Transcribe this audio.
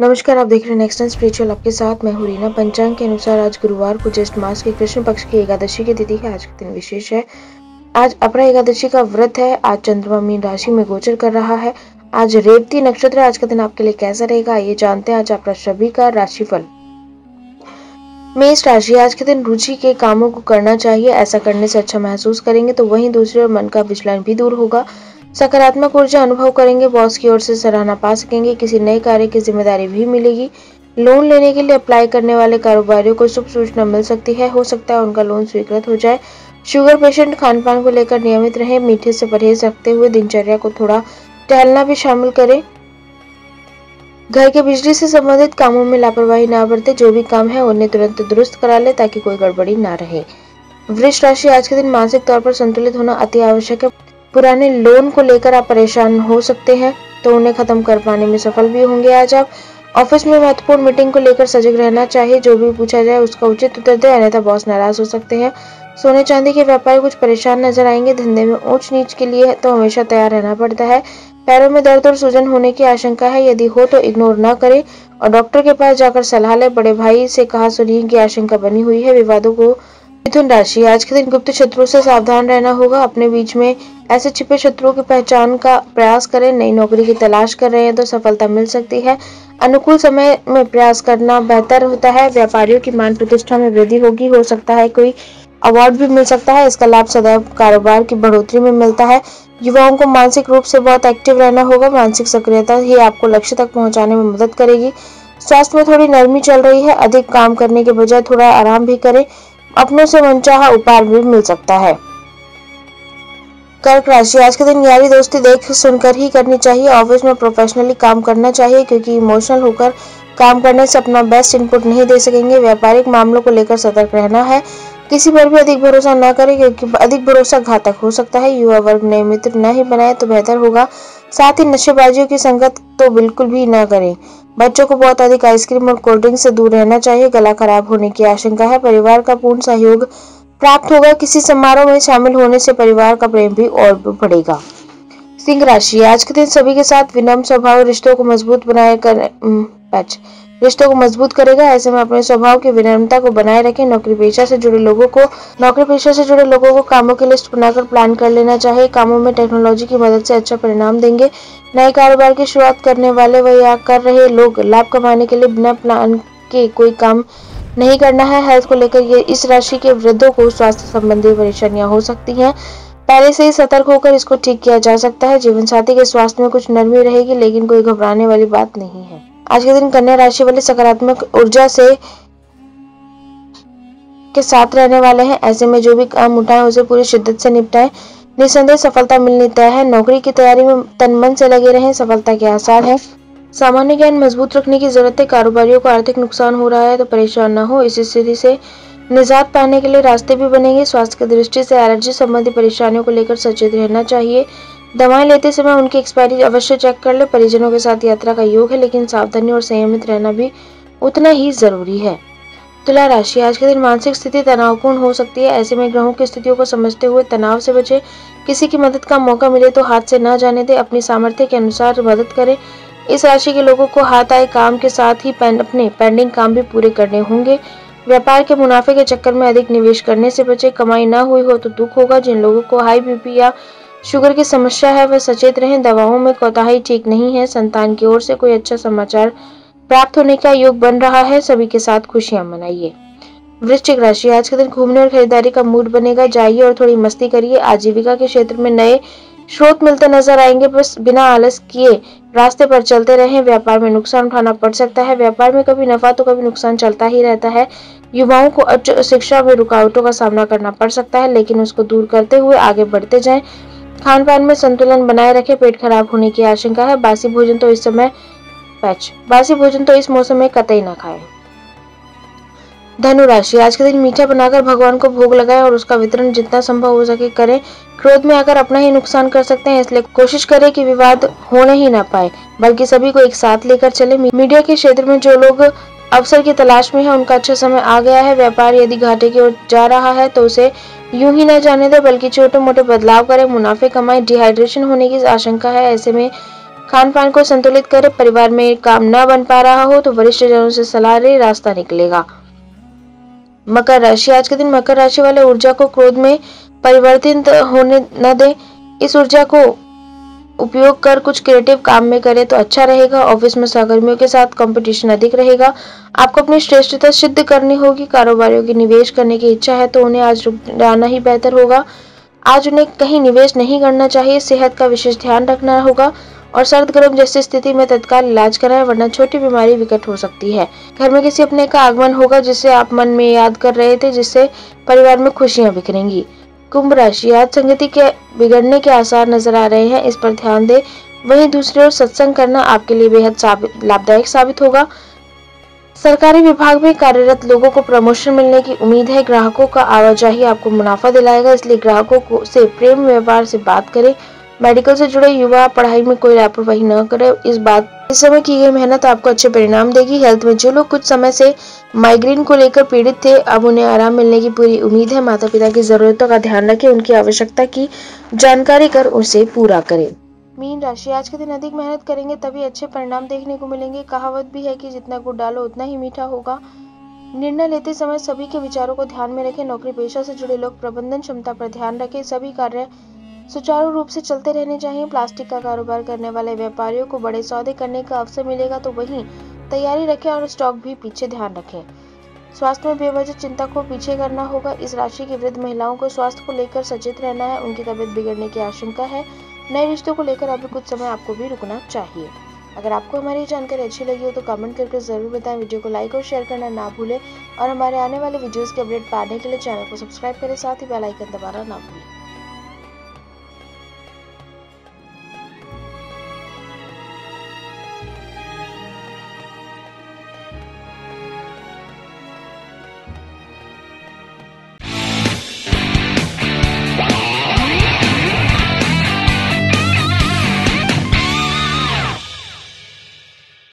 नमस्कार, आप देख रहे हैं नेक्स्ट एंड स्पिरिचुअल आपके साथ मैं हूँ रीना। पंचांग के अनुसार आज गुरुवार को ज्येष्ठ मास के कृष्ण पक्ष की एकादशी की तिथि है। आज का दिन विशेष है। आज अपरा एकादशी का व्रत है। आज चंद्रमा मीन राशि में गोचर कर रहा है। आज रेवती नक्षत्र, आज का दिन आपके लिए कैसा रहेगा, ये जानते हैं। आज आपका सभी का राशिफल। मेष राशि, आज के दिन रुचि के कामों को करना चाहिए। ऐसा करने से अच्छा महसूस करेंगे तो वहीं दूसरे और मन का विचलन भी दूर होगा। सकारात्मक ऊर्जा अनुभव करेंगे बॉस की ओर से सराहना पा सकेंगे किसी नए कार्य की ज़िम्मेदारी भी मिलेगी। लोन लेने के लिए अप्लाई करने वाले कारोबारियों को शुभ सूचना मिल सकती है। हो सकता है उनका लोन स्वीकृत हो जाए। शुगर पेशेंट खान पान को लेकर नियमित रहे, मीठे से परहेज रखते हुए दिनचर्या को थोड़ा टहलना भी शामिल करें। घर के बिजली से संबंधित कामों में लापरवाही ना बरते, जो भी काम है उन्हें तुरंत दुरुस्त करा ले ताकि कोई गड़बड़ी ना रहे। वृक्ष राशि आज के दिन मानसिक तौर पर संतुलित होना अति आवश्यक है। पुराने लोन को लेकर आप परेशान हो सकते हैं तो उन्हें खत्म कर पाने में सफल भी होंगे आज आप। ऑफ़िस में महत्वपूर्ण मीटिंग को लेकर सजग रहना चाहिए, जो भी पूछा जाए उसका उचित उत्तर दे, अन्यथा बॉस नाराज़ हो सकते हैं। सोने चांदी के व्यापारी कुछ परेशान नज़र आएँगे, धंधे में ऊंच नीच के लिए तो हमेशा तैयार रहना पड़ता है। पैरों में दर्द और सूजन होने की आशंका है, यदि हो तो इग्नोर न करें, और डॉक्टर के पास जाकर सलाह ले। बड़े भाई से कहा सुनिए की आशंका बनी हुई है, विवादों को मिथुन राशि आज के दिन गुप्त शत्रुओं से सावधान रहना होगा। अपने बीच में ऐसे छिपे शत्रुओं की पहचान का प्रयास करें। नई नौकरी की तलाश कर रहे हैं तो सफलता मिल सकती है। अनुकूल समय में प्रयास करना बेहतर होता है। व्यापारियों की मान प्रतिष्ठा में वृद्धि होगी। हो सकता है कोई अवार्ड भी मिल सकता है। इसका लाभ सदैव कारोबार की बढ़ोतरी में मिलता है। युवाओं को मानसिक रूप से बहुत एक्टिव रहना होगा। मानसिक सक्रियता ही आपको लक्ष्य तक पहुँचाने में मदद करेगी। स्वास्थ्य में थोड़ी नरमी चल रही है। अधिक काम करने के बजाय थोड़ा आराम भी करें। अपनों से मनचाहा उपहार भी मिल सकता है। कर्क राशि आज के दिन यारी दोस्ती देख सुनकर ही करनी चाहिए। ऑफ़िस में प्रोफेशनली काम करना चाहिए, क्योंकि इमोशनल होकर काम करने से अपना बेस्ट इनपुट नहीं दे सकेंगे। व्यापारिक मामलों को लेकर सतर्क रहना है। किसी पर भी अधिक भरोसा न करें, क्योंकि अधिक भरोसा घातक हो सकता है। युवा वर्ग नए मित्र न ही बनाए तो बेहतर होगा। साथ ही नशेबाजियों की संगत तो बिल्कुल भी न करें। बच्चों को बहुत अधिक आइसक्रीम और कोल्ड ड्रिंक से दूर रहना चाहिए। गला खराब होने की आशंका है। परिवार का पूर्ण सहयोग प्राप्त होगा। किसी समारोह में शामिल होने से परिवार का प्रेम भी और बढ़ेगा। सिंह राशि। आज के दिन सभी के साथ विनम्र स्वभाव रिश्तों को मज़बूत बनाए कर पैच रिश्तों को मज़बूत करेगा, ऐसे में अपने स्वभाव की विनम्रता को बनाए रखें, नौकरी पेशा से जुड़े लोगों को, नौकरी पेशा से जुड़े लोगों को कामों की लिस्ट बनाकर प्लान कर लेना चाहिए। कामों में टेक्नोलॉजी की मदद से अच्छा परिणाम देंगे। नए कारोबार की शुरुआत करने वाले व या कर रहे लोग। लाभ कमाने के लिए बिना प्लान के कोई काम नहीं करना है। हेल्थ को लेकर ये इस राशि के वृद्धों को स्वास्थ्य संबंधी परेशानियाँ हो सकती हैं। पहले से ही सतर्क होकर इसको ठीक किया जा सकता है। जीवन साथी के स्वास्थ्य में कुछ नरमी रहेगी, लेकिन कोई घबराने वाली बात नहीं है। आज के दिन कन्या राशि वाले सकारात्मक ऊर्जा से के साथ रहने वाले हैं। ऐसे में जो भी काम उठाए, उसे पूरी शिद्दत से निपटाएँ। निसंदेह सफलता मिलनी तय है। नौकरी की तैयारी में तन मन से लगे रहें। सफलता के आसार हैं। सामान्य ज्ञान मज़बूत रखने की ज़रूरत है। कारोबारियों को आर्थिक नुकसान हो रहा है तो परेशान न हो। इस स्थिति से निजात पाने के लिए रास्ते भी बनेंगे। स्वास्थ्य की दृष्टि से एलर्जी संबंधी परेशानियों को लेकर सचेत रहना चाहिए। दवाएँ लेते समय उनकी एक्सपायरी अवश्य चेक कर ले। परिजनों के साथ यात्रा का योग है, लेकिन सावधानी और संयमित रहना भी उतना ही ज़रूरी है। तुला राशि, आज के दिन मानसिक स्थिति तनावपूर्ण हो सकती है। ऐसे में ग्रहों की स्थितियों को समझते हुए तनाव से बचे। किसी की मदद का मौका मिले तो हाथ से न जाने दे। अपनी सामर्थ्य के अनुसार मदद करें। इस राशि के लोगों को हाथ आए काम के साथ ही अपने पेंडिंग काम भी पूरे करने होंगे। व्यापार के मुनाफे के चक्कर में अधिक निवेश करने से बचे। कमाई ना हुई हो तो दुख होगा। जिन लोगों को हाई बीपी या शुगर की समस्या है, वह सचेत रहें, दवाओं में कोताही ठीक नहीं है, संतान की ओर से कोई अच्छा समाचार प्राप्त होने का योग बन रहा है, सभी के साथ खुशियाँ मनाइए। वृश्चिक राशि, आज के दिन घूमने और खरीदारी का मूड बनेगा, जाइए और थोड़ी मस्ती करिए, आजीविका के क्षेत्र में नए स्रोत मिलते नज़र आएँगे, बस बिना आलस किए रास्ते पर चलते रहें, व्यापार में नुकसान उठाना पड़ सकता है, व्यापार में कभी नफा तो कभी नुकसान चलता ही रहता है, युवाओं को उच्च शिक्षा में रुकावटों का सामना करना पड़ सकता है, लेकिन उसको दूर करते हुए आगे बढ़ते जाएँ खान पान में संतुलन बनाए रखे, पेट खराब होने की आशंका है। बासी भोजन तो इस समय पैच, बासी भोजन तो इस मौसम में कतई ना खाएँ। धनु राशि आज के दिन मीठा बनाकर भगवान को भोग लगाएँ और उसका वितरण जितना संभव हो सके करें। क्रोध में आकर अपना ही नुकसान कर सकते हैं, इसलिए कोशिश करें कि विवाद होने ही ना पाए, बल्कि सभी को एक साथ लेकर चले। मीडिया के क्षेत्र में जो लोग अवसर की तलाश में है, उनका अच्छा समय आ गया है। व्यापार यदि घाटे की ओर जा रहा है तो उसे यूँ ही न जाने दे बल्कि छोटे मोटे बदलाव करें, मुनाफे कमाएँ डिहाइड्रेशन होने की आशंका है। ऐसे में खान पान को संतुलित करें, परिवार में काम न बन पा रहा हो तो वरिष्ठ जनों से सलाह ले, रास्ता निकलेगा। मकर राशि, आज के दिन मकर राशि वाले ऊर्जा को क्रोध में परिवर्तित होने न दें। इस ऊर्जा को उपयोग कर कुछ क्रिएटिव काम में करें तो अच्छा रहेगा। ऑफ़िस में सहकर्मियों के साथ कंपटीशन अधिक रहेगा। आपको अपनी श्रेष्ठता सिद्ध करनी होगी। कारोबारियों की निवेश करने की इच्छा है तो उन्हें आज रुक जाना ही बेहतर होगा। आज उन्हें कहीं निवेश नहीं करना चाहिए। सेहत का विशेष ध्यान रखना होगा और सर्द गर्म जैसी स्थिति में तत्काल इलाज कराएँ, वरना छोटी बीमारी विकट हो सकती है। घर में किसी अपने का आगमन होगा जिसे आप मन में याद कर रहे थे, जिससे परिवार में खुशियाँ बिखरेंगी। कुंभ राशि आज संगति के बिगड़ने के आसार नज़र आ रहे हैं। इस पर ध्यान दें। वहीं दूसरी ओर सत्संग करना आपके लिए बेहद लाभदायक साबित होगा। सरकारी विभाग में कार्यरत लोगों को प्रमोशन मिलने की उम्मीद है। ग्राहकों का आवाजाही आपको मुनाफा दिलाएगा, इसलिए ग्राहकों को से प्रेम व्यवहार से बात करें। मेडिकल से जुड़े युवा पढ़ाई में कोई लापरवाही न करे। इस बात इस समय की गई मेहनत आपको अच्छे परिणाम देगी। हेल्थ में जो लोग कुछ समय से माइग्रेन को लेकर पीड़ित थे, अब उन्हें आराम मिलने की पूरी उम्मीद है। माता पिता की जरूरतों का ध्यान रखें, उनकी आवश्यकता की जानकारी कर उसे पूरा करें। मीन राशि, आज के दिन अधिक मेहनत करेंगे, तभी अच्छे परिणाम देखने को मिलेंगे। कहावत भी है कि जितना गुड़ डालो, उतना ही मीठा होगा। निर्णय लेते समय सभी के विचारों को ध्यान में रखें। नौकरी पेशा से जुड़े लोग प्रबंधन क्षमता पर ध्यान रखें। सभी कार्य सुचारू रूप से चलते रहने चाहिए। प्लास्टिक का कारोबार करने वाले व्यापारियों को बड़े सौदे करने का अवसर मिलेगा तो वहीं तैयारी रखें और स्टॉक भी पीछे ध्यान रखें। स्वास्थ्य में बेवजह चिंता को पीछे करना होगा। इस राशि की वृद्ध महिलाओं को स्वास्थ्य को लेकर सचेत रहना है। उनकी तबीयत बिगड़ने की आशंका है। नए रिश्तों को लेकर अभी कुछ समय आपको भी रुकना चाहिए। अगर आपको हमारी जानकारी अच्छी लगी हो तो कमेंट करके ज़रूर बताएँ। वीडियो को लाइक और शेयर करना ना भूलें। और हमारे आने वाले वीडियोस के अपडेट पाने के लिए चैनल को सब्सक्राइब करें। साथ ही बेल आइकन दबाना ना भूलें।